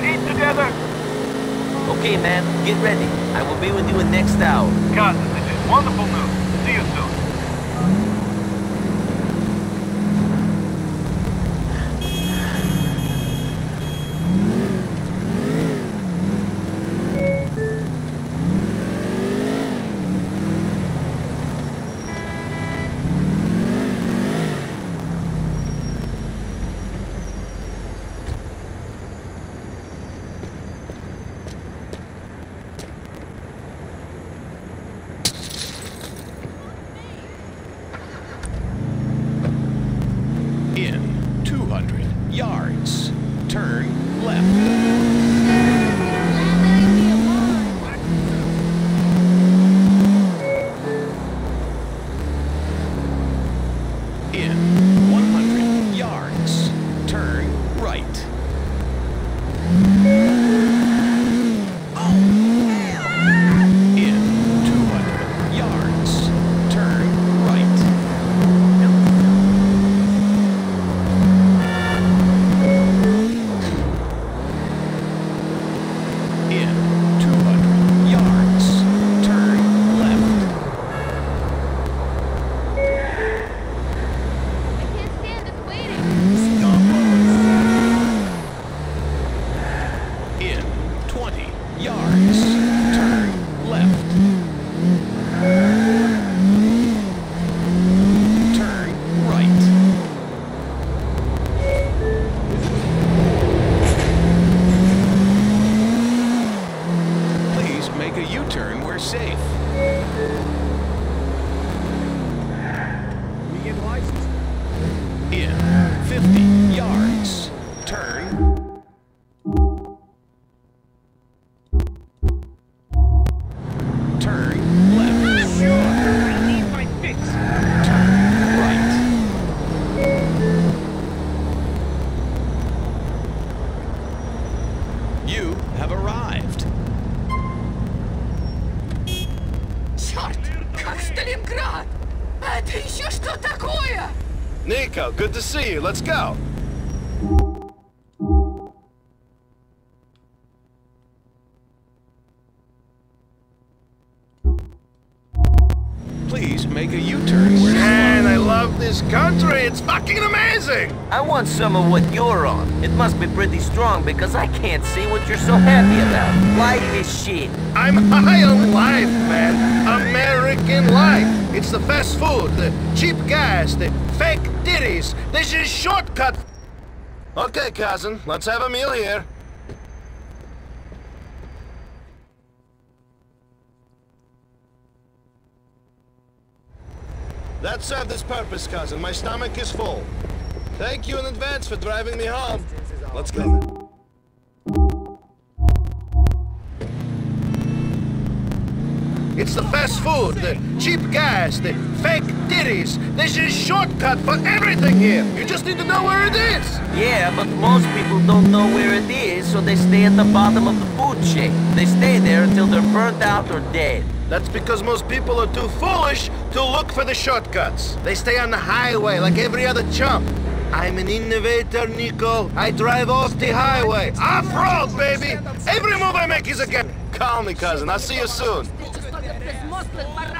go eat together? Okay, man, get ready. I will be with you in next hour. Cousin, this is wonderful news. See you soon. In 200 yards, turn left. In 100 yards, turn right. In 200 yards, turn right. In 200 yards, turn left. I can't stand this waiting. In 20 yards, turn left. Turn right. Please a U-turn we're safe. In Сталинград! Это еще что такое? Niko, good to see you. Let's go. Please make a U-turn. Man, I love this country. It's fucking amazing. I want some of what you're on. It must be pretty strong because I can't see what you're so happy about. Life is shit. I'm high on life, man. American life. It's the fast food, the cheap gas, the fake ditties. This is shortcut. Okay, cousin, let's have a meal here. That served its purpose, cousin. My stomach is full. Thank you in advance for driving me home. Let's go. It's the fast food, the cheap gas, the fake ditties. This is shortcut for everything here. You just need to know where it is. Yeah, but most people don't know where it is, so they stay at the bottom of the food chain. They stay there until they're burnt out or dead. That's because most people are too foolish to look for the shortcuts. They stay on the highway like every other chump. I'm an innovator, Niko. I drive off the highway. Off-road, baby! Every move I make is a get. Call me, cousin. I'll see you soon. Mas nagmar